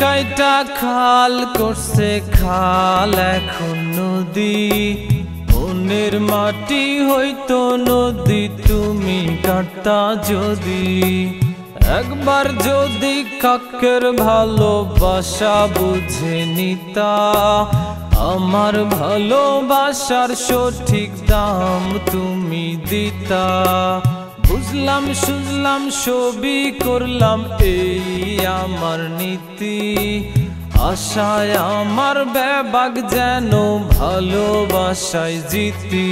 কাইটা খাল করছে খাল এখন নদী। মনের মাটি হইতো নদী, তুমি কাটা যদি। একবার যদি কাকের ভালোবাসা বুঝে নিতা, আমার ভালোবাসার সঠিক দাম তুমি দিতা। বুঝলাম, শুনলাম ছবি করলাম এই আমার নীতি। আশায় আমার ব্যাবাগ যেন ভালোবাসায় জিতি।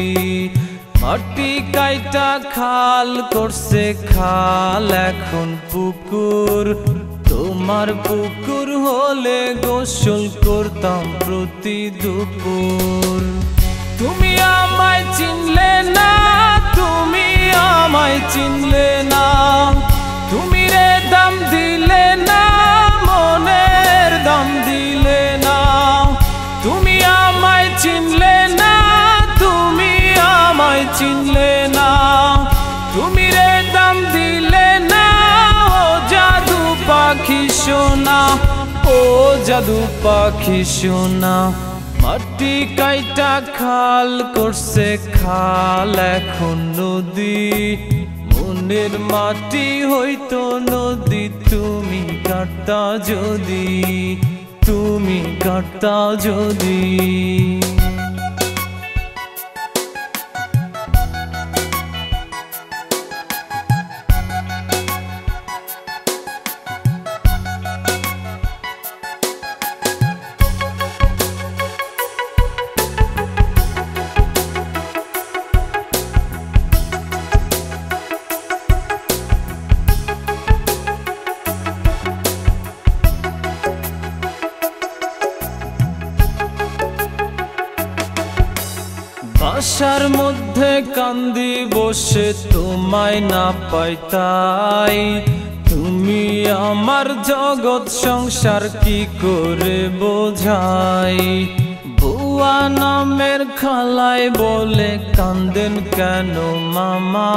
মাটি কাইটা খাল করছে খাল, এখন পুকুর। তোমার পুকুর হলে গোসল করতাম প্রতি দুপুর। তুমি আমায় চিনলে না, তুমি আমায় চিনলে না। তুমি রে দাম দিলে না, মনের দাম দিলে না। তুমি আমায় চিনলে না, তুমি আমায় চিনলে না। তুমি রে দাম দিলে না, ও জাদু পাখি সোনা, ও জাদু পাখি সোনা। মাটি কাইটা খাল করছে খাল এখন নদী। মনের মাটি হইতো নদী, তুমি কাটতা যদি, তুমি কাটতা যদি। বাসার মধ্যে কান্দি বসে, তোমায় না পাইতাই তুমি আমার জগৎ সংসার কি করে বোঝাই? বুয়া নামের খালায় বলে, কান্দেন কেন মামা?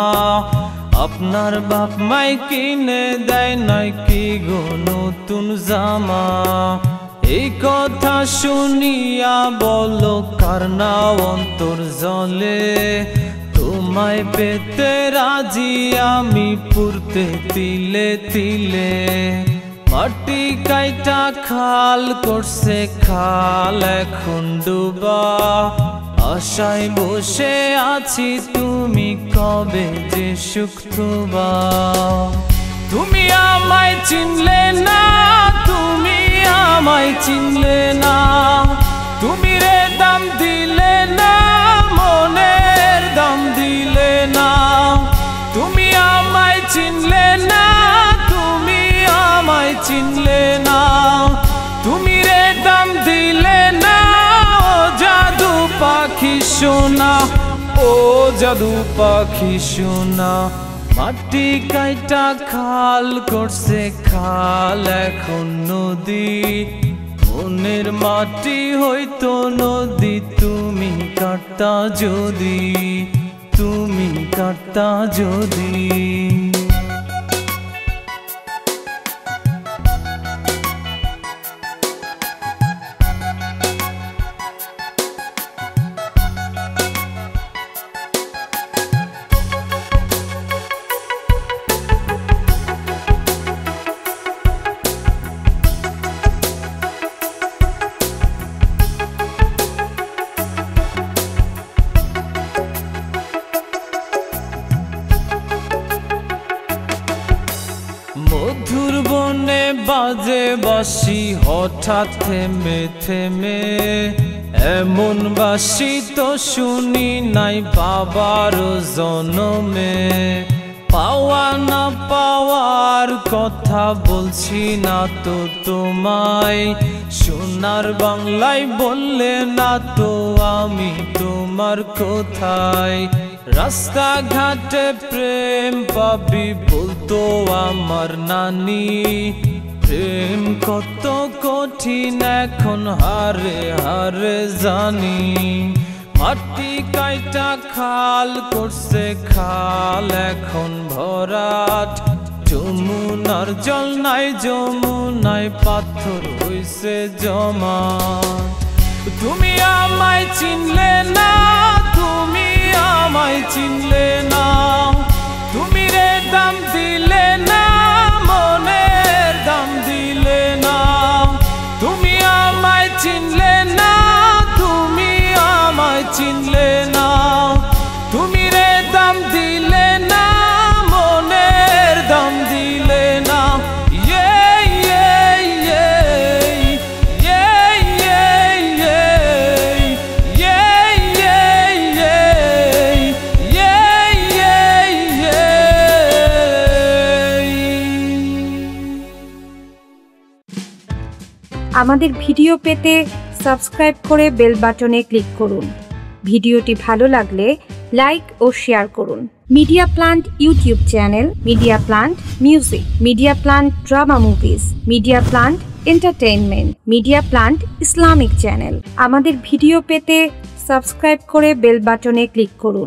আপনার বাপ মাই কিনে দেয় নাই কি গো নতুন জামা? এই কথা শুনিয়া বলো কারনা অন্তর জলে? তোমায় পেতে রাজি আমি পুরতে তিলে তিলে। মাটি কাইটা খাল করছে খাল, এখন ডুবা। আশায় বসে আছি, তুমি কবে যে সুখ তুমি আমায় চিনলে না। আমায় চিনলে না। তুমি রে দাম দিলে না, মনের দাম দিলে না। তুমি আমায় চিনলে না, তুমি আমায় চিনলে না। তুমি রে দাম দিলে না, ও জাদু পাখি সোনা, ও জাদু পাখি সোনা। মাটি কাইটা খাল করছে খাল এখন নদী। মনের মাটি হইতো নদী, তুমি কাটতা যদি, তুমি কাটতা যদি। মধুর বনে বাজে বাসি হঠাৎ থেমে থেমে। এমন বাসি তো শুনি নাই বাবার জনমে। পাওয়া না পাওয়ার কথা বলছি না তো তোমায়। সোনার বাংলায় বললে না তো আমি তোমার কোথায়? রাস্তাঘাটে প্রেম পাবি বলতো আমার নানি। প্রেম কত কঠিন, এখন হারে হারে জানি। মাটি কাইটা খাল করছে খাল, এখন ভরাট। যমুনার জল নাই, যমুনায় পাথর হইছে জমা। তুমি আমায় চিনলে না চিনলে না তুমি রে দাম দিলে আমাদের ভিডিও পেতে সাবস্ক্রাইব করে বেল বাটনে ক্লিক করুন। ভিডিওটি ভালো লাগলে লাইক ও শেয়ার করুন। Media plant YouTube channel, media plant music, media plant drama movies, media plant entertainment, media plant Islamic channel. আমাদের ভিডিও পেতে সাবস্ক্রাইব করে বেল বাটনে ক্লিক করুন।